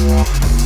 Yeah.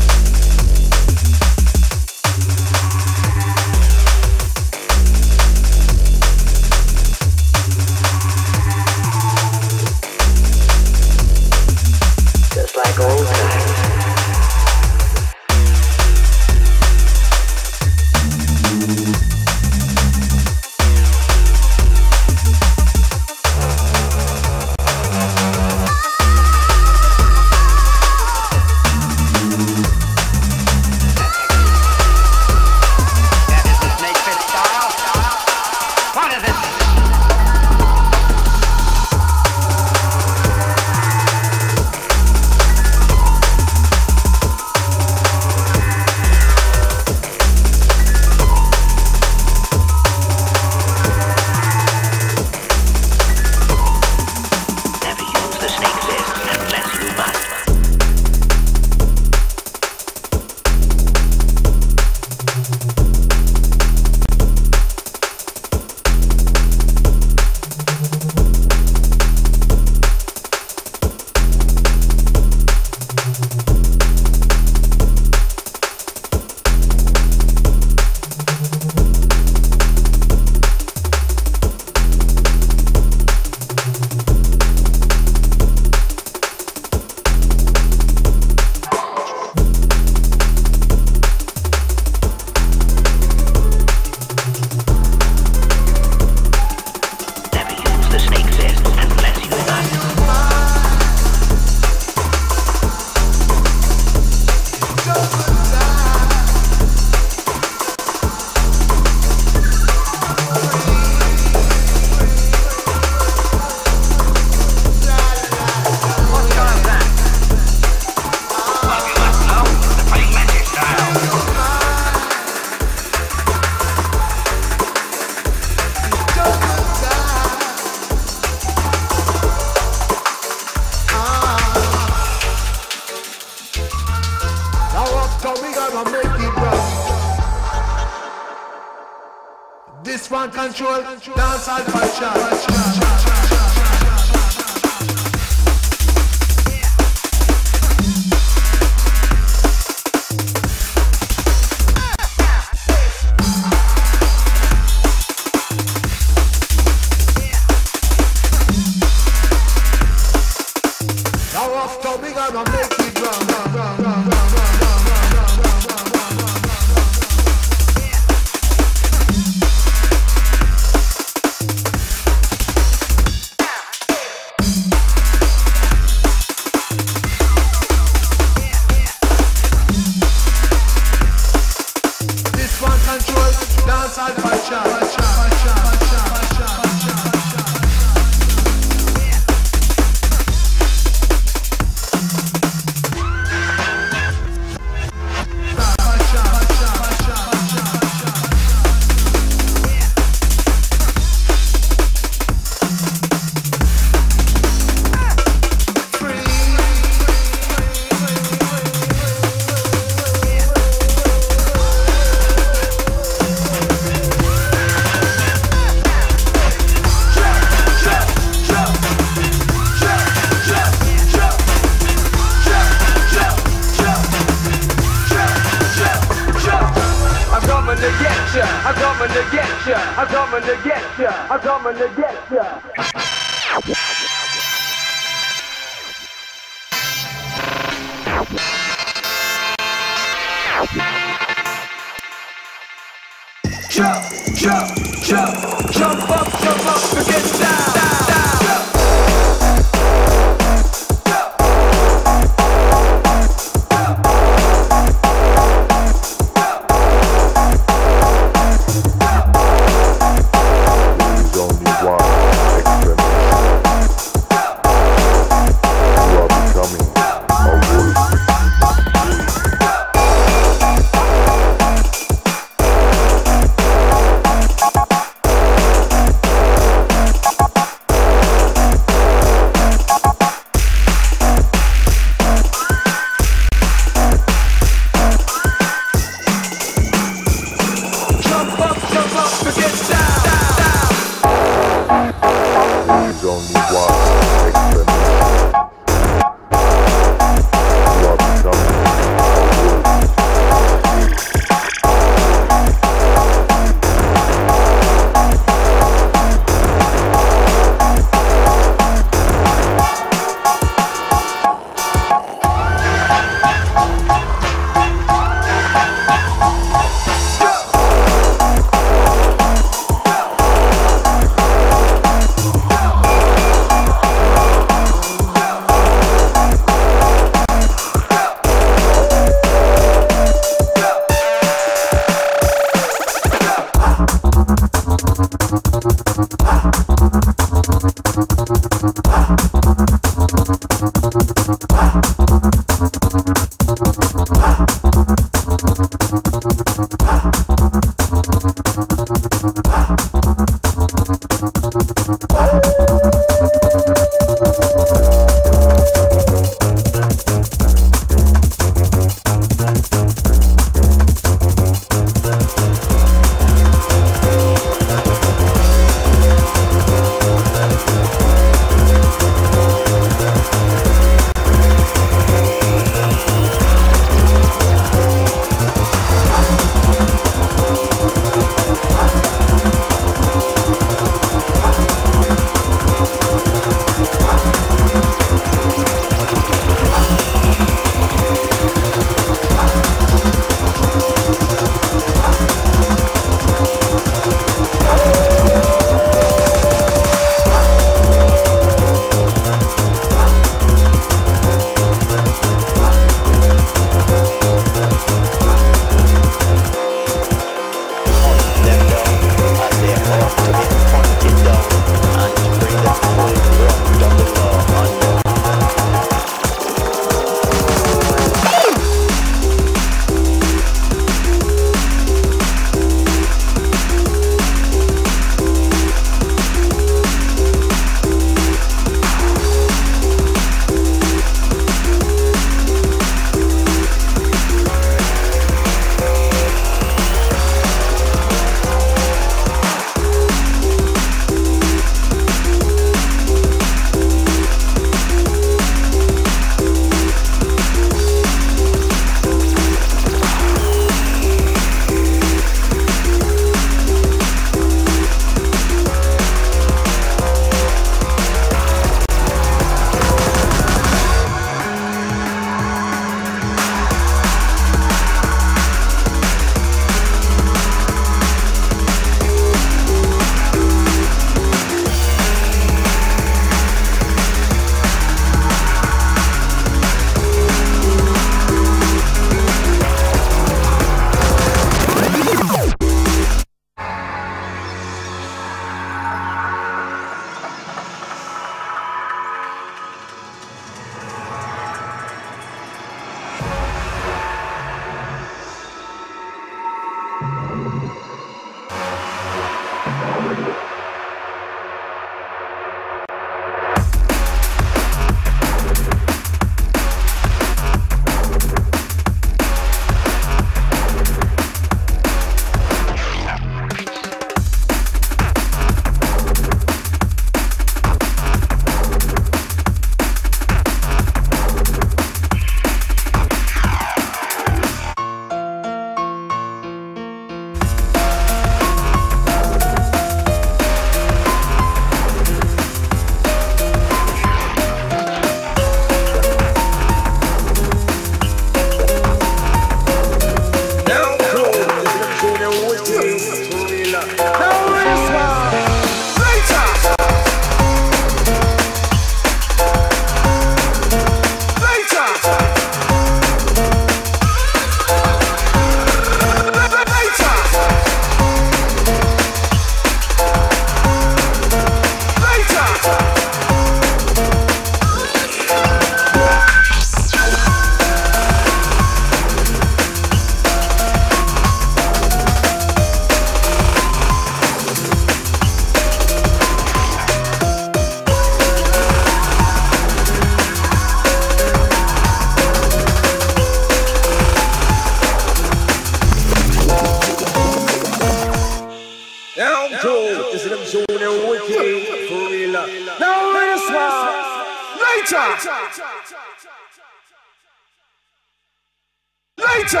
Later.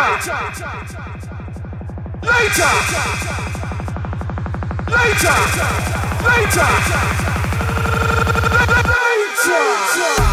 Later. Later. Later. Later. Later.